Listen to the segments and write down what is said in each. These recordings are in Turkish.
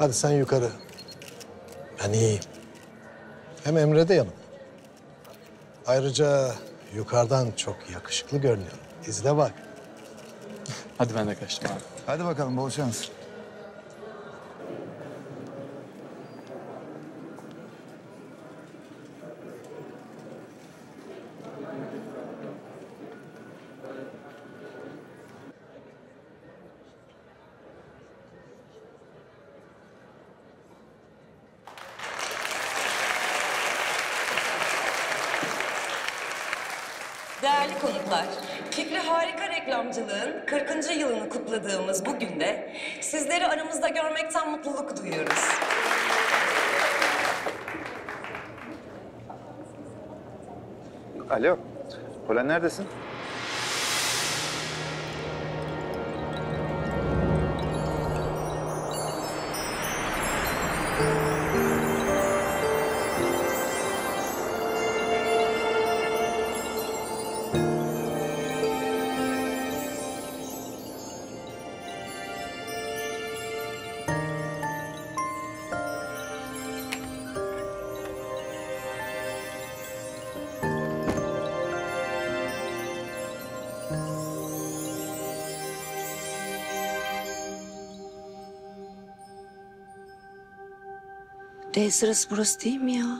Hadi sen yukarı. Ben iyiyim. Hem Emre de yanım. Ayrıca yukarıdan çok yakışıklı görünüyorum. İzle bak. Hadi ben de kaçtım abi. Hadi bakalım bol şans. Değerli konuklar, Fikri Harika Reklamcılığın 40. yılını kutladığımız bu günde sizleri aramızda görmekten mutluluk duyuyoruz. Alo. Polen neredesin? D sırası burası değil mi ya?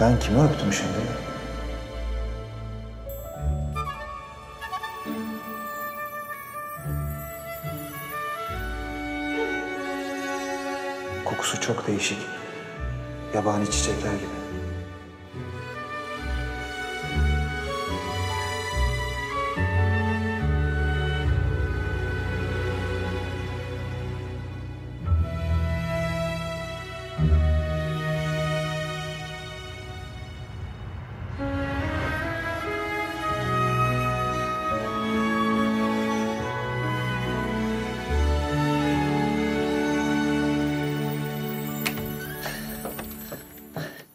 Ben kimi öptüm şimdi? Kokusu çok değişik. Yabani çiçekler gibi.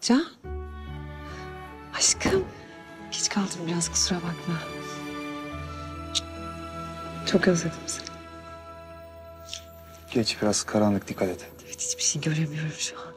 Can. Aşkım. Geç kaldım biraz kusura bakma. Çok özledim seni. Geç biraz karanlık dikkat et. Evet hiçbir şey göremiyorum şu an.